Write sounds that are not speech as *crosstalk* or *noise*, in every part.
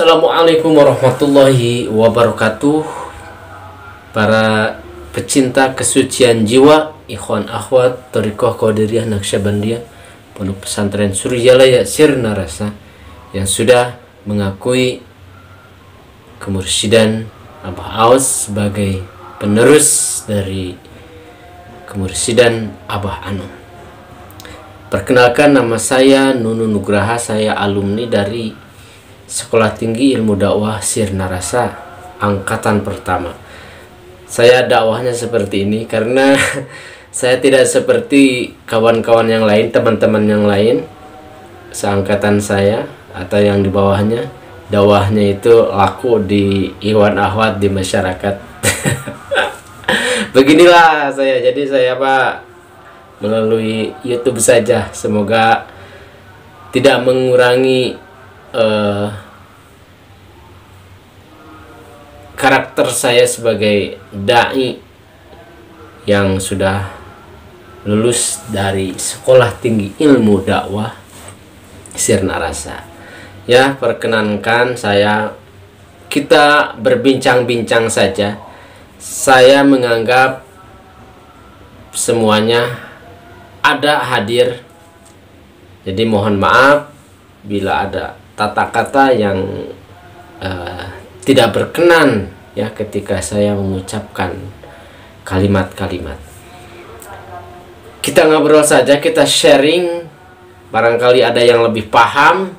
Assalamualaikum warahmatullahi wabarakatuh. Para pecinta kesucian jiwa Ikhwan akhwat Torikoh Qadiriyah Naqsyabandiyah Pondok pesantren Surjalaya Sirna Rasa Yang sudah mengakui Kemursidan Abah Awas sebagai penerus dari Kemursidan Abah Anu. Perkenalkan nama saya Nunu Nugraha Saya alumni dari Sekolah Tinggi Ilmu Dakwah Sirna Rasa angkatan pertama. Saya dakwahnya seperti ini karena *laughs* saya tidak seperti kawan-kawan yang lain, teman-teman yang lain seangkatan saya atau yang di bawahnya. Dakwahnya itu laku di Iwan Ahwat di masyarakat. *laughs* Beginilah saya. Jadi saya Pak melalui YouTube saja. Semoga tidak mengurangi uh, karakter saya sebagai dai yang sudah lulus dari sekolah tinggi ilmu dakwah Sirna Rasa. Ya, perkenankan saya kita berbincang-bincang saja. Saya menganggap semuanya ada hadir. Jadi mohon maaf bila ada tata kata yang uh, tidak berkenan ya ketika saya mengucapkan kalimat-kalimat. Kita ngobrol saja, kita sharing barangkali ada yang lebih paham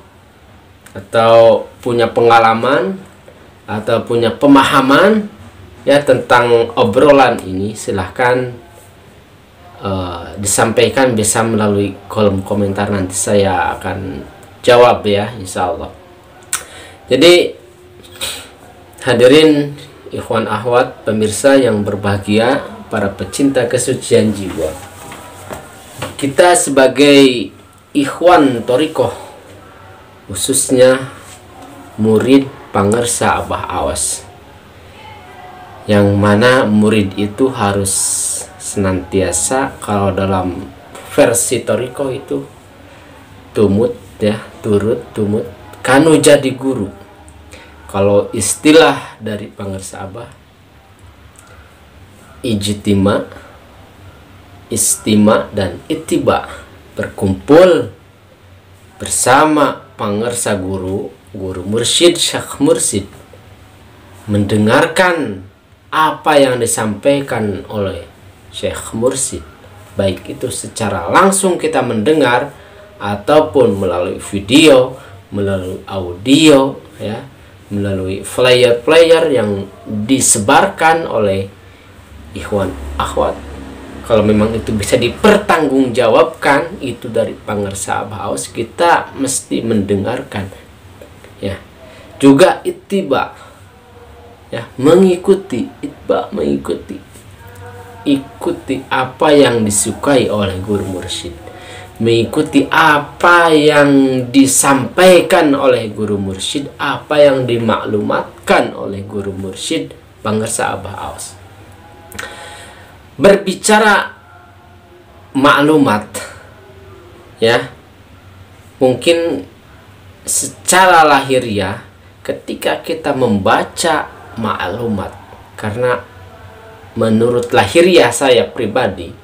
atau punya pengalaman atau punya pemahaman ya tentang obrolan ini silahkan uh, disampaikan bisa melalui kolom komentar nanti saya akan jawab ya insya Allah jadi hadirin ikhwan ahwat pemirsa yang berbahagia para pecinta kesucian jiwa. Kita sebagai ikhwan torikoh khususnya murid pangersa Abah Awas. Yang mana murid itu harus senantiasa kalau dalam versi toriko itu tumut ya turut tumut kanu jadi guru. Kalau istilah dari pangersa abah ijtima istima dan itiba berkumpul bersama pangersa guru guru mursyid syekh mursyid mendengarkan apa yang disampaikan oleh syekh mursyid. Baik itu secara langsung kita mendengar ataupun melalui video, melalui audio ya, melalui flyer-flyer yang disebarkan oleh ikhwan akhwat. Kalau memang itu bisa dipertanggungjawabkan itu dari pangersa Haus, kita mesti mendengarkan ya. Juga ittiba ya, mengikuti itba mengikuti ikuti apa yang disukai oleh guru mursyid mengikuti apa yang disampaikan oleh guru mursyid, apa yang dimaklumatkan oleh guru mursyid Pangersa Abah Aus. Berbicara maklumat ya. Mungkin secara lahiriah ketika kita membaca maklumat karena menurut lahiriah saya pribadi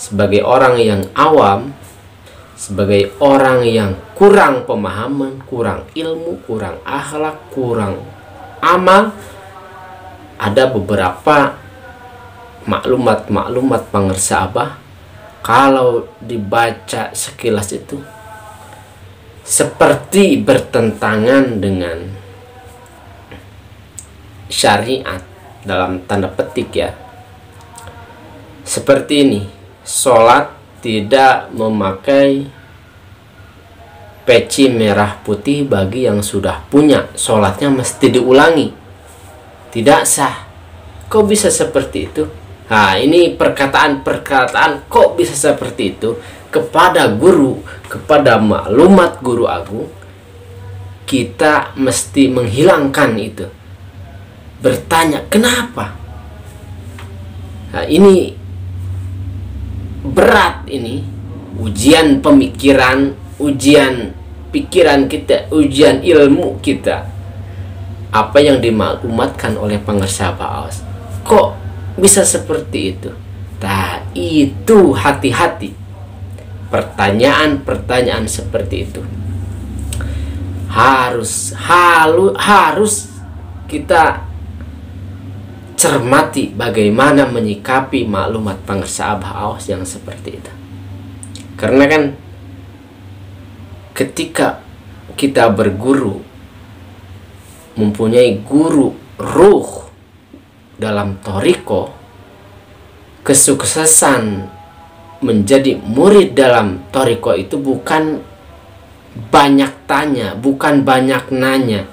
sebagai orang yang awam sebagai orang yang kurang pemahaman, kurang ilmu, kurang akhlak, kurang amal, ada beberapa maklumat-maklumat pangersa abah. Kalau dibaca sekilas itu seperti bertentangan dengan syariat dalam tanda petik ya. Seperti ini sholat tidak memakai peci merah putih bagi yang sudah punya. Sholatnya mesti diulangi. Tidak sah. Kok bisa seperti itu? Nah ini perkataan-perkataan kok bisa seperti itu? Kepada guru kepada maklumat guru agung kita mesti menghilangkan itu. Bertanya kenapa? Nah ini berat ini. Ujian pemikiran ujian pikiran kita ujian ilmu kita. Apa yang dimaklumatkan oleh pengersa Baos kok bisa seperti itu? Nah itu hati-hati. Pertanyaan-pertanyaan seperti itu. Harus halu harus kita cermati bagaimana menyikapi maklumat pengersa Abah Awas yang seperti itu. Karena kan ketika kita berguru mempunyai guru ruh dalam toriko kesuksesan menjadi murid dalam toriko itu bukan banyak tanya, bukan banyak nanya,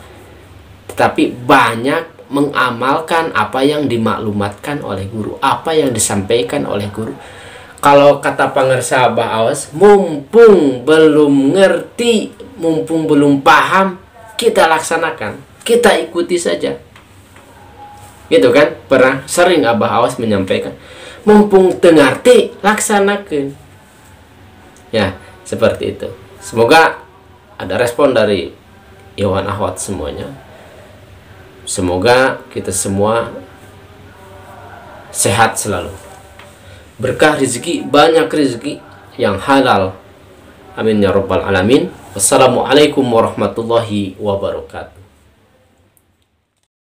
tetapi banyak mengamalkan apa yang dimaklumatkan oleh guru, apa yang disampaikan oleh guru. Kalau kata pengersa Abah Awas, mumpung belum ngerti, mumpung belum paham, kita laksanakan, kita ikuti saja. Gitu kan? Pernah sering Abah Awas menyampaikan, mumpung tengarti, laksanakan. Ya, seperti itu. Semoga ada respon dari Yohan Ahwat semuanya. Semoga kita semua sehat selalu. Berkah rezeki, banyak rezeki yang halal. Amin ya rabbal alamin. Wassalamualaikum warahmatullahi wabarakatuh.